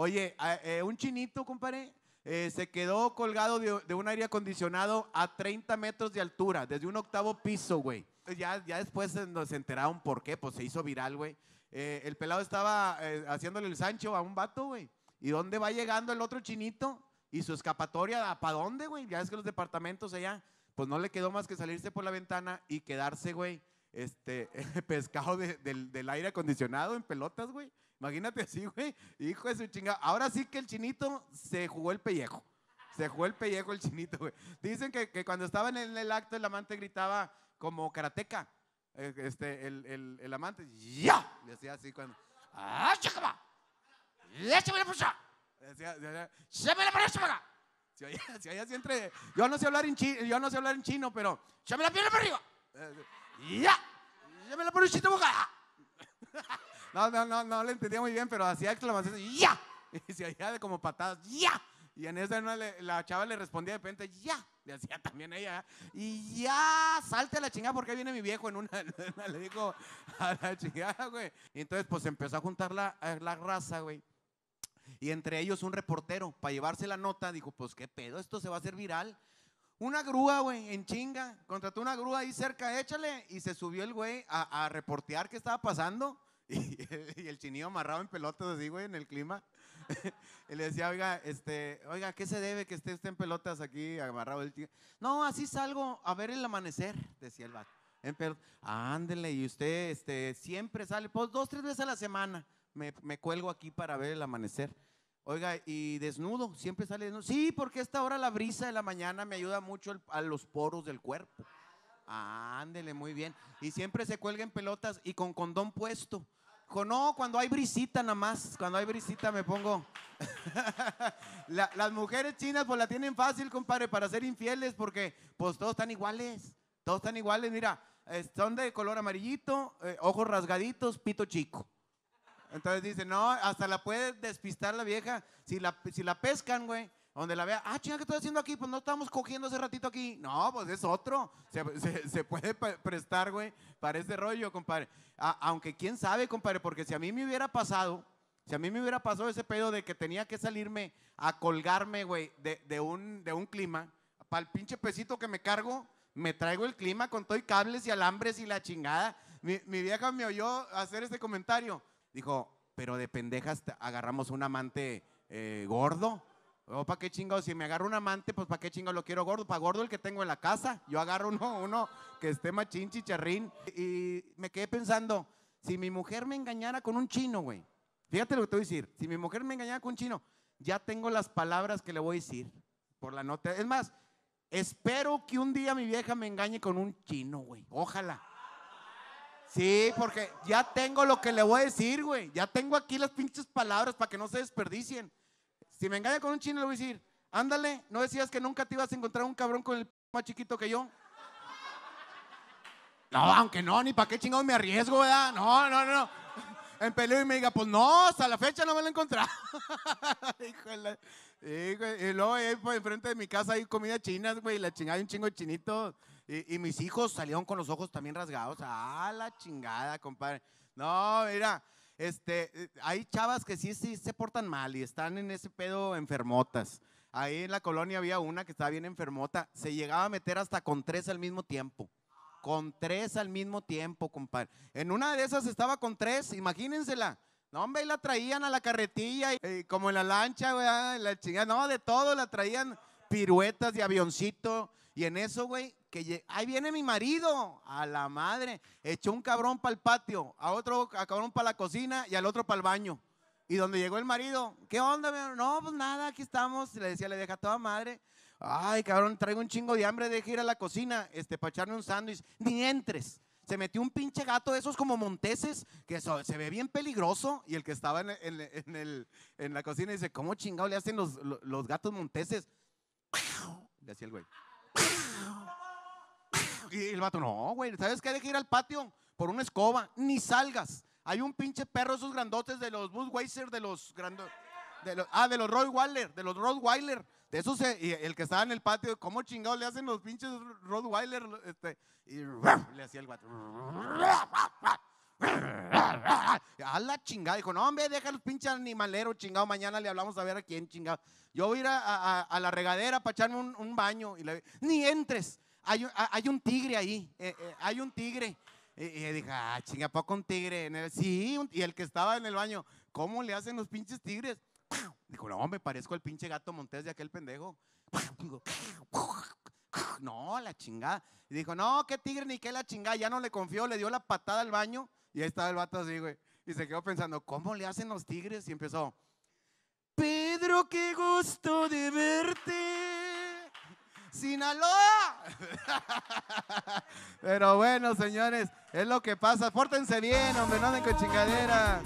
Oye, eh, un chinito, compadre, eh, se quedó colgado de, un aire acondicionado a 30 metros de altura, desde un octavo piso, güey. Ya, ya después nos enteraron por qué, pues se hizo viral, güey. Eh, el pelado estaba haciéndole el Sancho a un vato, güey. ¿Y dónde va llegando el otro chinito? ¿Y su escapatoria para dónde, güey? Ya es que los departamentos allá, pues no le quedó más que salirse por la ventana y quedarse, güey, este, pescado de- del, del aire acondicionado en pelotas, güey. Imagínate así, güey. Hijo de su chingada. Ahora sí que el chinito se jugó el pellejo. Se jugó el pellejo el chinito, güey. Dicen que, que cuando estaban en el acto, el amante gritaba como karateca. Eh, Este, el, el- el amante, ¡ya! Le decía así cuando, ¡ah, chacaba! ¡Échame la pucha! Decía, decía, ¡Échame la pucha acá! Se oía, así yo no sé hablar en chino, yo no sé hablar en chino, pero, ¡échame la pierna para arriba! Eh, ¡Ya! ¡Échame la para acá! No, no, no, no le entendía muy bien, pero hacía exclamaciones, ¡ya! Y se oía de como patadas, ¡ya! Y en esa la chava le respondía de repente, ¡ya! Le hacía también ella, y ya, salte a la chingada porque ahí viene mi viejo en una, le dijo a la chingada, güey. Y entonces pues empezó a juntar la, la raza, güey. Y entre ellos un reportero, para llevarse la nota, dijo, pues qué pedo, esto se va a hacer viral. Una grúa, güey, en chinga. Contrató una grúa ahí cerca, échale. Y se subió el güey a, a reportear qué estaba pasando. Y, y el chinillo amarrado en pelotas así, güey, en el clima. y le decía, oiga, este, oiga, ¿qué se debe que esté usted en pelotas aquí amarrado el tío? No, así salgo a ver el amanecer, decía el vato. En pel- Ándele, y usted este, siempre sale, pues dos, tres veces a la semana. Me, me cuelgo aquí para ver el amanecer. Oiga, y desnudo, siempre sale desnudo. Sí, porque esta hora la brisa de la mañana me ayuda mucho a los poros del cuerpo. Ándele, muy bien. Y siempre se cuelga en pelotas y con condón puesto. No, cuando hay brisita nada más, cuando hay brisita me pongo. La- las mujeres chinas pues la tienen fácil, compadre, para ser infieles porque pues todos están iguales. Todos están iguales, mira, eh, son de color amarillito, eh, ojos rasgaditos, pito chico. Entonces dice, no, hasta la puede despistar la vieja. Si la, si la pescan, güey, donde la vea, ah, chinga, ¿qué estoy haciendo aquí? Pues no estamos cogiendo hace ratito aquí. No, pues es otro. Se, se- se puede pre- prestar, güey, para ese rollo, compadre. A- aunque quién sabe, compadre, porque si a mí me hubiera pasado, si a mí me hubiera pasado ese pedo de que tenía que salirme a colgarme, güey, de, de un, de un clima, para el pinche pesito que me cargo, me traigo el clima con todo y cables y alambres y la chingada. Mi, mi vieja me oyó hacer este comentario. Dijo, pero de pendejas agarramos un amante eh, gordo. O para qué chingados, si me agarro un amante, pues para qué chingados lo quiero gordo. Para gordo el que tengo en la casa. Yo agarro uno, uno que esté machín, chicharrín. Y me quedé pensando, si mi mujer me engañara con un chino, güey. Fíjate lo que te voy a decir. Si mi mujer me engañara con un chino, ya tengo las palabras que le voy a decir por la nota. Es más, espero que un día mi vieja me engañe con un chino, güey. Ojalá. Sí, porque ya tengo lo que le voy a decir, güey. Ya tengo aquí las pinches palabras para que no se desperdicien. Si me engaña con un chino, le voy a decir, ándale, ¿no decías que nunca te ibas a encontrar un cabrón con el p más chiquito que yo? No, aunque no, ni para qué chingados me arriesgo, ¿verdad? No, no, no. En peleo y me diga, pues no, hasta la fecha no me lo he encontrado. Híjole. Y luego ahí por enfrente de mi casa hay comida china, güey, la chingada, hay un chingo de chinitos. Y, y mis hijos salieron con los ojos también rasgados. Ah, la chingada, compadre. No, mira, este, hay chavas que sí, sí se portan mal y están en ese pedo enfermotas. Ahí en la colonia había una que estaba bien enfermota. Se llegaba a meter hasta con tres al mismo tiempo. Con tres al mismo tiempo, compadre. En una de esas estaba con tres, imagínensela. No, hombre, y la traían a la carretilla, y, como en la lancha, güey, ah, la chingada. No, de todo, la traían piruetas de avioncito. Y en eso, güey, que ahí viene mi marido, a la madre. Echó un cabrón para el patio, a otro a cabrón para la cocina y al otro para el baño. Y donde llegó el marido, ¿qué onda? mi? No, pues nada, aquí estamos. Le decía, le deja toda madre. Ay, cabrón, traigo un chingo de hambre, deje ir a la cocina, este, para echarme un sándwich. Ni entres. Se metió un pinche gato de esos como monteses, que eso, se ve bien peligroso. Y el que estaba en, en- en el- en la cocina dice, ¿cómo chingado le hacen los, los- los gatos monteses? Le hacía el güey. Y el vato, no, güey, ¿sabes qué? Deja ir al patio por una escoba, ni salgas. Hay un pinche perro, esos grandotes de los Budweiser, de los grandotes. Ah, de los Rottweiler, de los Rottweiler. De esos, eh, el que estaba en el patio, ¿cómo chingados le hacen los pinches Rottweiler? Este, y le hacía el vato. A la chingada. Dijo, no, hombre, deja el pinche animalero, chingado. Mañana le hablamos a ver a quién, chingado. Yo voy a ir a, la regadera para echarme un, baño. Y le, Ni entres. Hay, un tigre ahí. Eh, eh, hay un tigre. Y, y dije, ah, chinga, poco un tigre. Sí, y el que estaba en el baño, ¿cómo le hacen los pinches tigres? Dijo, no, me parezco al pinche gato montés de aquel pendejo. No, la chingada. Y dijo, no, qué tigre ni qué la chingada. Ya no le confió, le dio la patada al baño. Y ahí estaba el vato así, güey. Y se quedó pensando, ¿cómo le hacen los tigres? Y empezó, Pedro, qué gusto de verte. Sinaloa. Pero bueno, señores, es lo que pasa. Pórtense bien, hombre, no anden con chingadera.